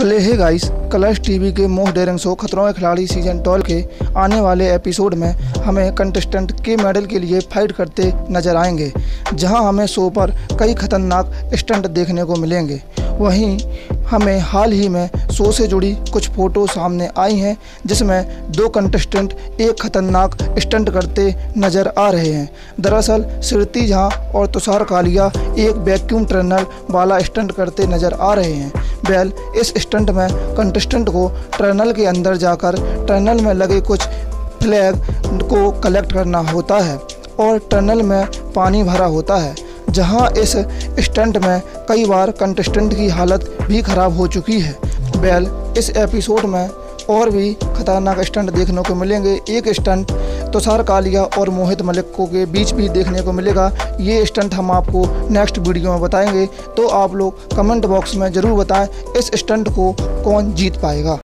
Hello hey guys Colors TV के मोह daring show खतरों के खिलाड़ी सीज़न 12 के आने वाले एपिसोड में हमें कंटेस्टेंट के मेडल के लिए फाइट करते नज़र आएँगे, जहाँ हमें शो पर कई खतरनाक स्टंट देखने को मिलेंगे। वहीं हमें हाल ही में शो से जुड़ी कुछ फ़ोटो सामने आई हैं, जिसमें दो कंटेस्टेंट एक खतरनाक स्टंट करते नज़र आ रहे हैं। दरअसल सिरती झा और तुषार कालिया एक वैक्यूम ट्रेनर वाला स्टंट करते नज़र आ रहे हैं। बैल इस स्टंट में कंटेस्टेंट को टनल के अंदर जाकर टनल में लगे कुछ फ्लैग को कलेक्ट करना होता है और टनल में पानी भरा होता है, जहाँ इस स्टंट में कई बार कंटेस्टेंट की हालत भी ख़राब हो चुकी है। बेल इस एपिसोड में और भी खतरनाक स्टंट देखने को मिलेंगे। एक स्टंट तुषार कालिया और मोहित मलिक को के बीच भी देखने को मिलेगा। ये स्टंट हम आपको नेक्स्ट वीडियो में बताएँगे। तो आप लोग कमेंट बॉक्स में ज़रूर बताएँ, इस स्टंट को कौन जीत पाएगा?